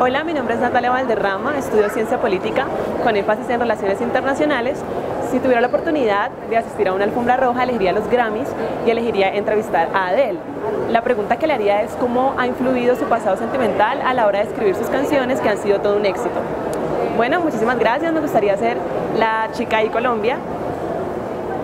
Hola, mi nombre es Natalia Valderrama, estudio Ciencia Política con énfasis en Relaciones Internacionales. Si tuviera la oportunidad de asistir a una alfombra roja, elegiría los Grammys y elegiría entrevistar a Adele. La pregunta que le haría es cómo ha influido su pasado sentimental a la hora de escribir sus canciones que han sido todo un éxito. Bueno, muchísimas gracias. Me gustaría ser la chica de Colombia